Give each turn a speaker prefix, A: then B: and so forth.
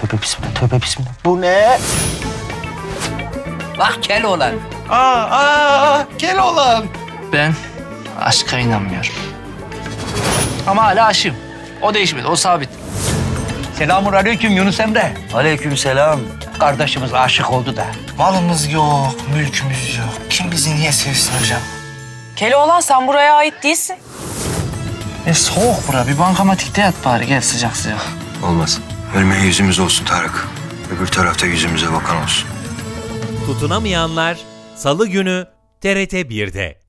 A: Tövbe bismillah, tövbe bismillah. Bu ne?
B: Bak kel olan.
A: Aa, aa, gel olan.
B: Ben aşka inanmıyorum. Ama hala aşığım. O değişmedi, o sabit.
C: Selamun aleyküm Yunus Emre.
A: Aleyküm selam.
C: Kardeşimiz aşık oldu da.
A: Malımız yok, mülkümüz yok. Kim bizi niye sevsin hocam?
D: Keloğlan sen buraya ait değilsin.
B: E soğuk bura. Bir bankamatikte yat bari. Gel sıcak sıcak.
E: Olmaz. Ölmeye yüzümüz olsun Tarık. Öbür tarafta yüzümüze bakan olsun.
F: Tutunamayanlar Salı günü TRT 1'de.